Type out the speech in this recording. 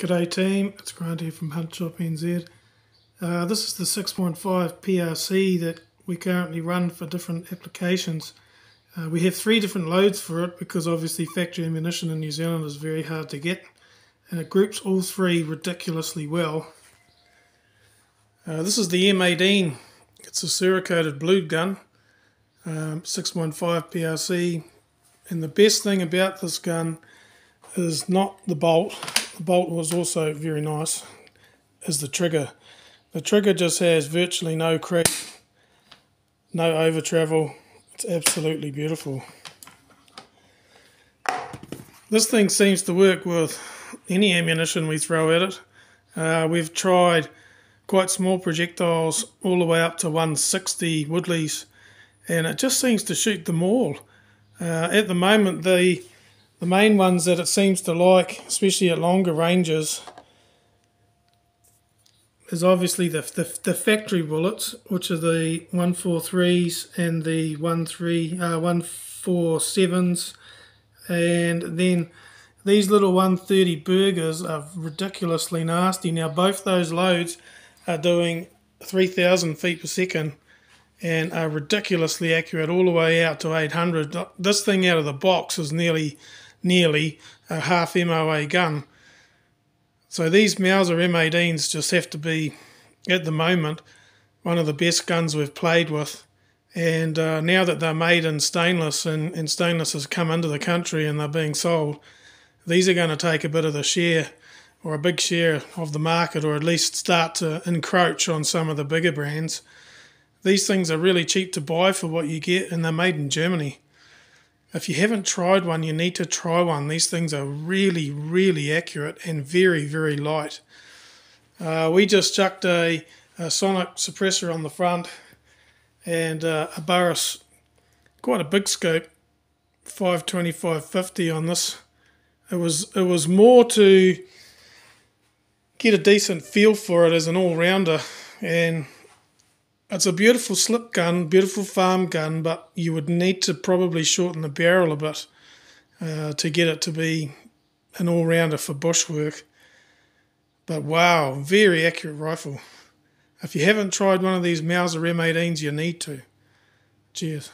G'day team, it's Grant here from Hunt Shop NZ. Uh, this is the 6.5 PRC that we currently run for different applications. Uh, we have three different loads for it because obviously factory ammunition in New Zealand is very hard to get and it groups all three ridiculously well. Uh, this is the M18, it's a Cerakoted blued gun, um, 6.5 PRC and the best thing about this gun is not the bolt bolt was also very nice is the trigger. The trigger just has virtually no creep, no over travel. It's absolutely beautiful. This thing seems to work with any ammunition we throw at it. Uh, we've tried quite small projectiles all the way up to 160 Woodleighs and it just seems to shoot them all. Uh, at the moment the the main ones that it seems to like, especially at longer ranges, is obviously the, the, the factory bullets, which are the 143s and the 13, uh, 147s. And then these little 130 Bergers are ridiculously nasty. Now, both those loads are doing 3,000 feet per second and are ridiculously accurate all the way out to 800. This thing out of the box is nearly nearly a half MOA gun. So these Mauser M18s just have to be, at the moment, one of the best guns we've played with. And uh, now that they're made in stainless and, and stainless has come into the country and they're being sold, these are going to take a bit of the share or a big share of the market or at least start to encroach on some of the bigger brands. These things are really cheap to buy for what you get and they're made in Germany. If you haven't tried one, you need to try one. These things are really, really accurate and very, very light. Uh, we just chucked a, a, sonic suppressor on the front and uh, a Burris, quite a big scope, 525 50 on this. It was it was more to get a decent feel for it as an all rounder and it's a beautiful slip gun, beautiful farm gun, but you would need to probably shorten the barrel a bit uh, to get it to be an all rounder for bushwork. But wow, very accurate rifle. If you haven't tried one of these Mauser M18s, you need to. Cheers.